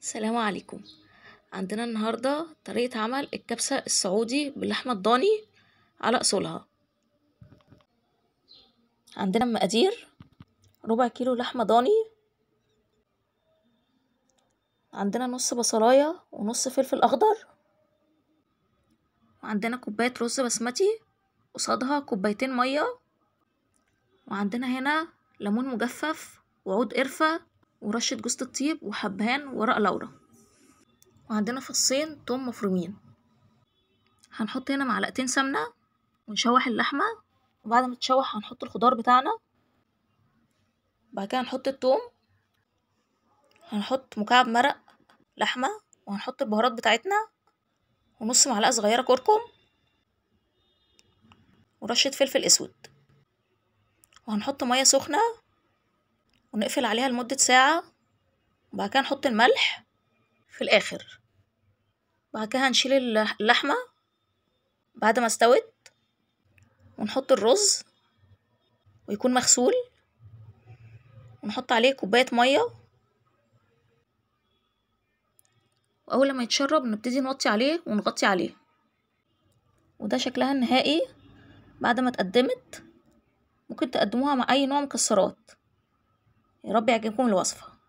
السلام عليكم. عندنا النهاردة طريقة عمل الكبسة السعودي باللحمة الضاني على أصولها. عندنا مقادير. ربع كيلو لحمة ضاني. عندنا نص بصلاية ونص فلفل أخضر. وعندنا كوباية رز بسمتي قصادها كوبايتين مية. وعندنا هنا ليمون مجفف وعود قرفة ورشة جوز الطيب وحبهان ورق لورا. وعندنا فصين توم مفرومين. هنحط هنا معلقتين سمنة ونشوح اللحمة. وبعد ما تشوح هنحط الخضار بتاعنا. بعد كده هنحط التوم. هنحط مكعب مرق لحمة. وهنحط البهارات بتاعتنا. ونص معلقة صغيرة كركم. ورشة فلفل أسود. وهنحط مية سخنة. ونقفل عليها لمدة ساعة وبعد كده نحط الملح في الآخر. بعد كده هنشيل اللحمة بعد ما استوت ونحط الرز ويكون مغسول. ونحط عليه كوباية مية. وأول لما يتشرب نبتدي نوطي عليه ونغطي عليه. وده شكلها النهائي بعد ما اتقدمت. ممكن تقدموها مع أي نوع مكسرات. يا رب يعجبكم الوصفة.